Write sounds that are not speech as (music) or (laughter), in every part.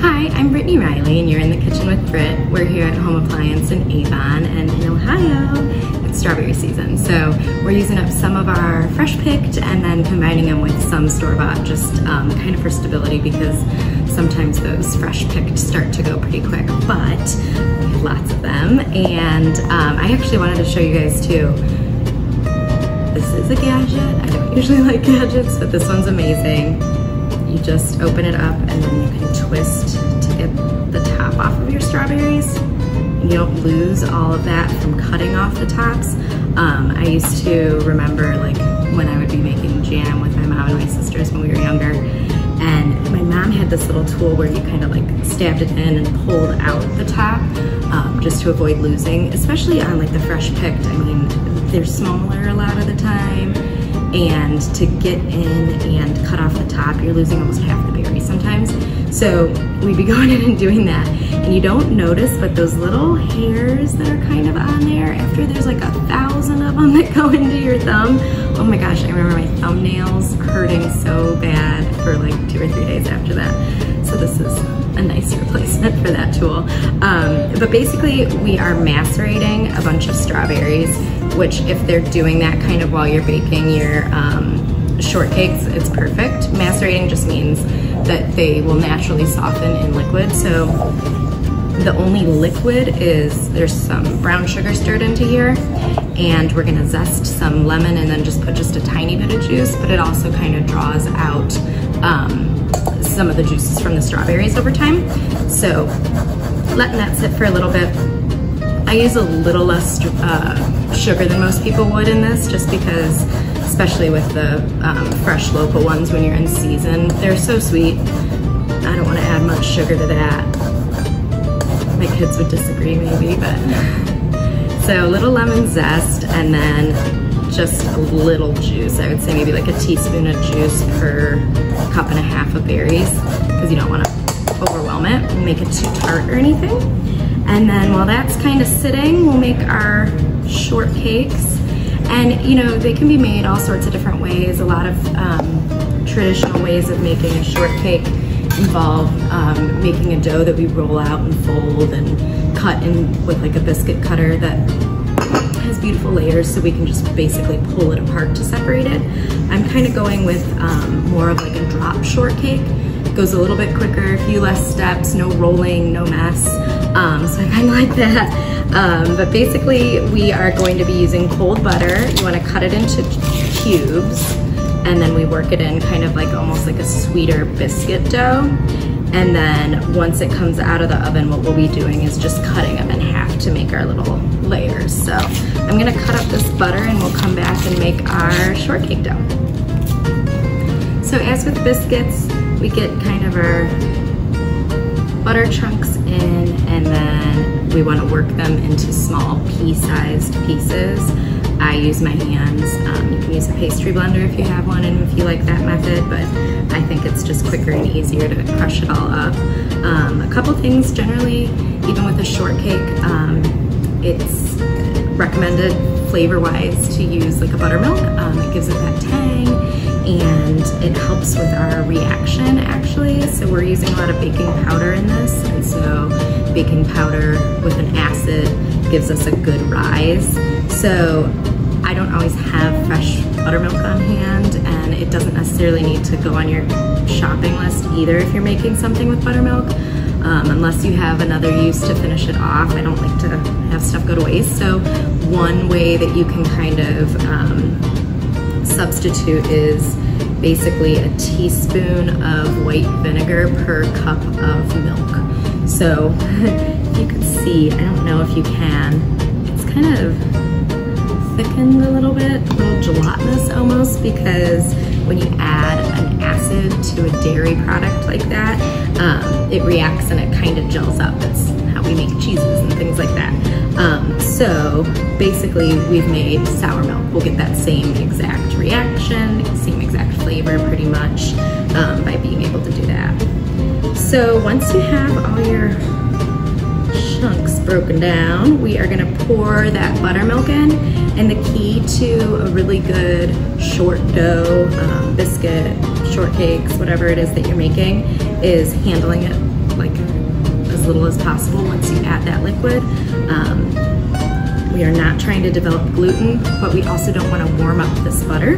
Hi, I'm Brittany Riley and you're in the kitchen with Britt. We're here at Home Appliance in Avon and in Ohio. It's strawberry season, so we're using up some of our fresh picked and then combining them with some store-bought just um, kind of for stability because sometimes those fresh picked start to go pretty quick, but we have lots of them. And um, I actually wanted to show you guys too this is a gadget. I don't usually (laughs) like gadgets, but this one's amazing. You just open it up and then you can twist to get the top off of your strawberries. You don't lose all of that from cutting off the tops. Um, I used to remember like when I would be making jam with my mom and my sisters when we were younger. And my mom had this little tool where you kind of like stabbed it in and pulled out the top um, just to avoid losing, especially on like the fresh picked. I mean, they're smaller a lot of the time and to get in and cut off the top, you're losing almost half the berry sometimes. So we'd be (laughs) going in and doing that. And you don't notice, but those little hairs that are kind of on there, after there's like a thousand of them (laughs) that go into your thumb, oh my gosh, I remember my thumbnails hurting so bad for like two or three days after that. So this is a nice replacement for that tool. Um, but basically we are macerating a bunch of strawberries which if they're doing that kind of while you're baking your um, shortcakes, it's perfect. Macerating just means that they will naturally soften in liquid. So the only liquid is there's some brown sugar stirred into here and we're gonna zest some lemon and then just put just a tiny bit of juice, but it also kind of draws out um, some of the juices from the strawberries over time. So letting that sit for a little bit. I use a little less uh, sugar than most people would in this just because, especially with the um, fresh local ones when you're in season, they're so sweet. I don't want to add much sugar to that. My kids would disagree maybe, but. (laughs) So a little lemon zest and then just a little juice. I would say maybe like a teaspoon of juice per cup and a half of berries because you don't want to overwhelm it and make it too tart or anything. And then while that's kind of sitting, we'll make our shortcakes. And you know, they can be made all sorts of different ways. A lot of um, traditional ways of making a shortcake involve um, making a dough that we roll out and fold and cut in with like a biscuit cutter that has beautiful layers so we can just basically pull it apart to separate it. I'm kind of going with um, more of like a drop shortcake. It goes a little bit quicker, a few less steps, no rolling, no mess. Um, so I kind of (laughs) like that. Um, but basically we are going to be using cold butter. You wanna cut it into cubes and then we work it in kind of like almost like a sweeter biscuit dough. And then once it comes out of the oven, what we'll be doing is just cutting them in half to make our little layers. So I'm gonna cut up this butter and we'll come back and make our shortcake dough. So as with biscuits, we get kind of our butter chunks in and then we want to work them into small pea-sized pieces. I use my hands. Um, you can use a pastry blender if you have one and if you like that method, but quicker and easier to crush it all up. Um, a couple things generally, even with a shortcake, um, it's recommended flavor-wise to use like a buttermilk. Um, it gives it that tang and it helps with our reaction actually. So we're using a lot of baking powder in this and so baking powder with an acid gives us a good rise. So I don't always have fresh buttermilk on hand and it doesn't necessarily need to go on your shopping list either if you're making something with buttermilk. Um, unless you have another use to finish it off. I don't like to have stuff go to waste. So one way that you can kind of um, substitute is basically a teaspoon of white vinegar per cup of milk. So (laughs) you can see, I don't know if you can, it's kind of thickened a little bit, a little gelatinous almost because when you add an acid to a dairy product like that, um, it reacts and it kind of gels up. That's how we make cheeses and things like that. Um, so basically we've made sour milk. We'll get that same exact reaction, same exact flavor pretty much um, by being able to do that. So once you have all your broken down, we are gonna pour that buttermilk in. And the key to a really good short dough, um, biscuit, shortcakes, whatever it is that you're making, is handling it like as little as possible once you add that liquid. Um, we are not trying to develop gluten, but we also don't want to warm up this butter.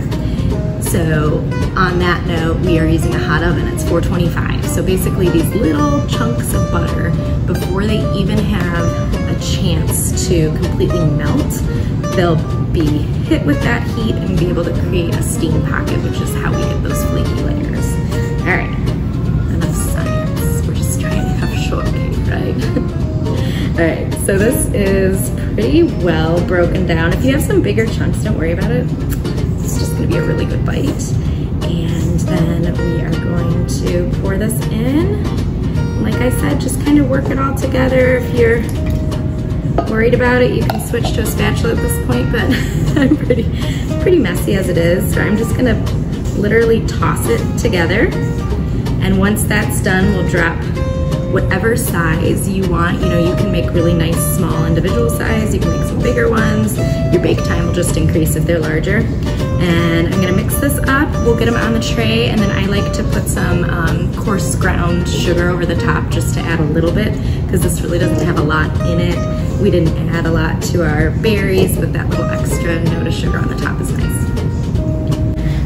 So on that note, we are using a hot oven, it's 425. So basically these little chunks of butter, before they even have a chance to completely melt, they'll be hit with that heat and be able to create a steam pocket, which is how we get those flaky layers. All right, enough science. We're just trying to have shortcake, right? (laughs) All right, so this is pretty well broken down. If you have some bigger chunks, don't worry about it. Gonna be a really good bite. And then we are going to pour this in. Like I said, just kind of work it all together. If you're worried about it, you can switch to a spatula at this point, but (laughs) I'm pretty, pretty messy as it is. So I'm just gonna literally toss it together. And once that's done, we'll drop whatever size you want. You know, you can make really nice small individual size. You can make some bigger ones. Your bake time will just increase if they're larger. And I'm gonna mix this up. We'll get them on the tray and then I like to put some um, coarse ground sugar over the top just to add a little bit because this really doesn't have a lot in it. We didn't add a lot to our berries, but that little extra note of sugar on the top is nice.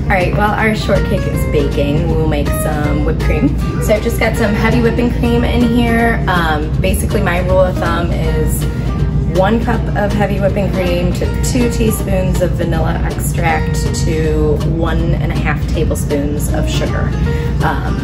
All right, while our shortcake is baking, we'll make some whipped cream. So I've just got some heavy whipping cream in here. Um, basically my rule of thumb is one cup of heavy whipping cream to two teaspoons of vanilla extract to one and a half tablespoons of sugar. Um,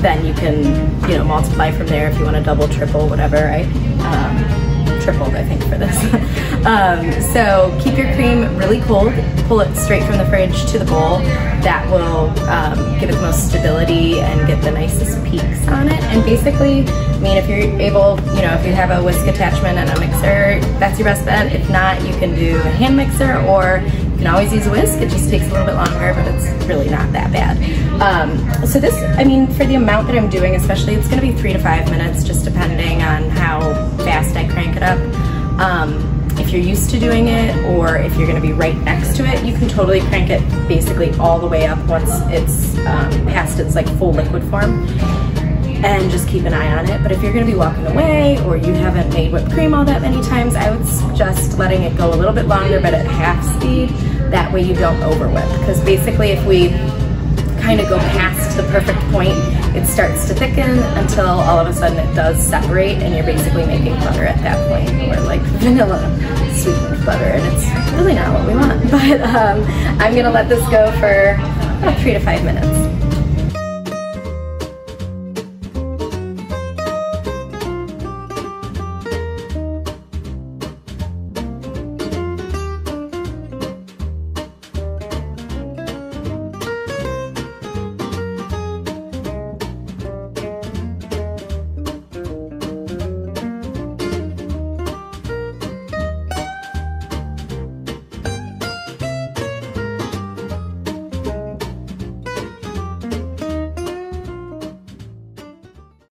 then you can, you know, multiply from there if you want to double, triple, whatever, right? Um, tripled, I think, for this. (laughs) um, so keep your cream really cold. Pull it straight from the fridge to the bowl. That will um, give it the most stability and get the nicest peaks on it. And basically, I mean, if you're able, you know, if you have a whisk attachment and a mixer, that's your best bet. If not, you can do a hand mixer or can always use a whisk. It just takes a little bit longer, but it's really not that bad. Um, so this, I mean, for the amount that I'm doing, especially, it's gonna be three to five minutes, just depending on how fast I crank it up. Um, if you're used to doing it or if you're gonna be right next to it, you can totally crank it basically all the way up once it's um, past its like full liquid form and just keep an eye on it. But if you're gonna be walking away or you haven't made whipped cream all that many times, I would suggest letting it go a little bit longer, but at half speed. That way you don't over whip. Because basically if we kind of go past the perfect point, it starts to thicken until all of a sudden it does separate and you're basically making butter at that point or like (laughs) vanilla sweetened butter and it's really not what we want. (laughs) But um, I'm gonna let this go for about three to five minutes.